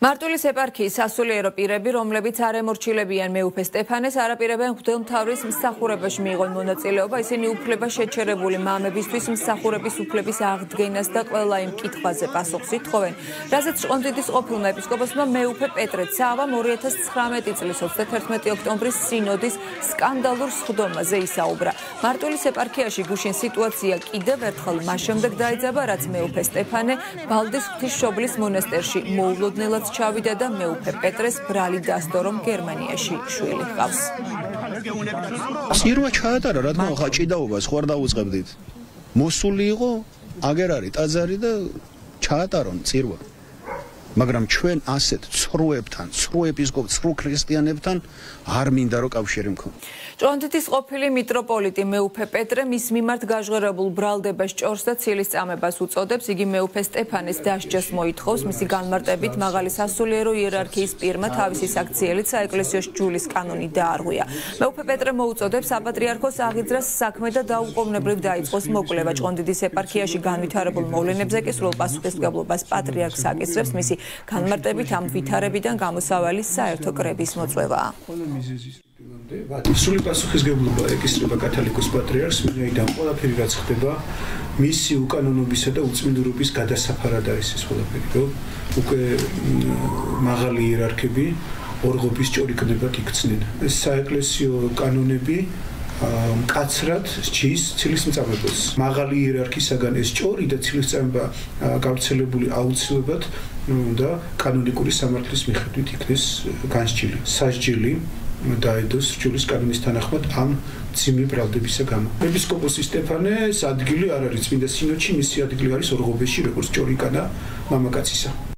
მარტვილის ეპარქიის სასულიერო პირები, რომლებიც არ ემორჩილებიან მეუფე სტეფანეს, არაპირებენ ღვთელმთავრის მსახურებაში მიიღონ მონაწილეობა, ისინი უფლება შეჩერებული მამებისთვის მსახურების უფლების აღდგენას და ყველა იმ კითხვაზე პასუხს ითხოვენ, რასაც ჭყონდიდის ყოფილმა ეპისკოპოსმა მეუფე პეტრე ცავამ 2019 წლის 31 ოქტომბრის სინოდის სკანდალურ სხდომაზე ისაუბრა. მარტვილის ეპარქიაში გუშინ სიტუაცია კიდევ ერთხელ მას შემდეგ დაიძაბა, რაც მეუფე სტეფანე ბალდის ღვთისმშობლის მონასტერში მოულოდნელად ხალხს ჩავიდა და მეუფე პეტრეს ბრალი დასდო, რომ გერმანიაში შვილი ჰყავს. სირვა ჩაატარა, რა თქმა უნდა, ჭიდაობას ხوار დაუწყებდით. მოსული იყო აგერ არის ტაძარი და ჩაატარონ წირვა. მაგრამ ჩვენ ასეთ ცრუებთან, ცრუ ეპისკოპ, ცრუ ქრისტიანებთან არ მინდა რომ კავშირი მქონდეს. ჭონდეთის ყოფილი მიტროპოლიტი მეუფე პეტრე მის მიმართ გაჟღერებულ ბრალდებას ჭორს და ცილის წამებას უწოდებს. იგი მეუფე სტეფანეს დასჯას მოითხოვს მისი განმარტებით მაღალი სასულიერო იერარქიის პირმა თავისი საქციელით საეკლესიო ჯულის კანონი დაარღვია. მეუფე პეტრე მოუწოდებს საპატრიარქოს აღიძრას საქმე და დაუყოვნებლივ დაიწყოს მოკვლევა ჭონდეთის ეპარქიაში განვითარებულ მოვლენებზე კი სრულ პასუხისმგებლობას პატრიარქს აკისრებს მისი განმარტებით ამ ვითარებიდან გამოსავალი საერთო კრების მოწვევაა. სრული პასუხისმგებლობა ეკისრება კათოლიკოს პატრიარქს, ვინაიდან ყველაფერი რაც ხდება მისი უკანონობისა და უწმინდურობის გადასაფარად არის ეს ყველაფერი. უკვე მაღალი იერარქები ორღობის ჭორიკნებად იქცნენ. ეს საეკლესიო კანონები მკაცრად ჯის ცილისმწამებელს. მაღალი იერარქისაგან ეს ჭორი და ცილისწამება გავრცელებული აუცილებლად და კანონიკური სამართლის მიხედვით იქნეს განსჯილი. სასჯილი დაედოს ჯულის კანონის თანახმად ამ ძიმი ბრალდებისა გამო. ეპისკოპოსი სტეფანეს ადგილი არ არის წმინდა სინოდში, მისი ადგილი არის ორღობეში, როგორც ჭორიკანა მამაკაცისა.